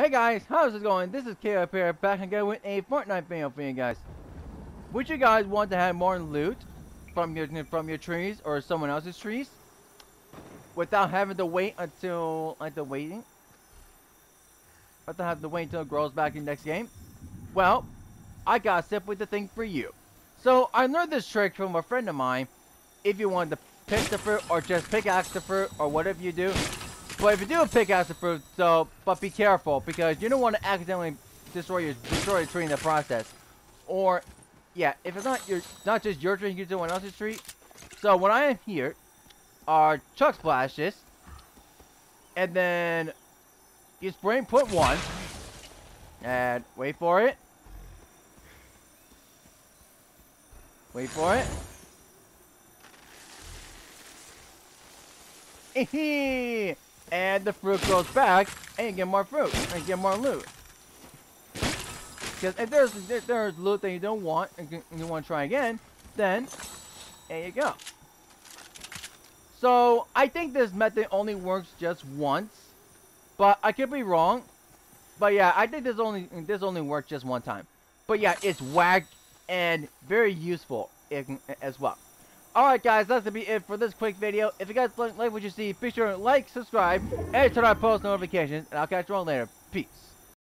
Hey guys, how's it going? This is Caleb here, back again with a Fortnite video for you guys. Would you guys want to have more loot from your from your trees or someone else's trees without having to wait until like the waiting? Without having to wait until it grows back in next game? Well, I got simply the thing for you. So I learned this trick from a friend of mine. If you want to pick the fruit or just pickaxe the fruit or whatever you do, but if you do a pickaxe the fruit, so but be careful because you don't want to accidentally destroy your destroy a tree in the process. Or yeah, if it's not your not just your tree, you can someone else's tree. So what I am here are Chug Splashes. And then you spray put one. And wait for it. Wait for it. and the fruit goes back, and you get more fruit, and get more loot. Because if there's if there's loot that you don't want, and you want to try again, then there you go. So I think this method only works just once, but I could be wrong. But yeah, I think this only this only works just one time. But yeah, it's whack and very useful as well. Alright guys, that's gonna be it for this quick video. If you guys like what you see, be sure to like, subscribe, and turn on post notifications, and I'll catch you all later. Peace.